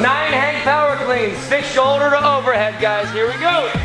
Nine hang power cleans, six shoulder to overhead, guys. Here we go.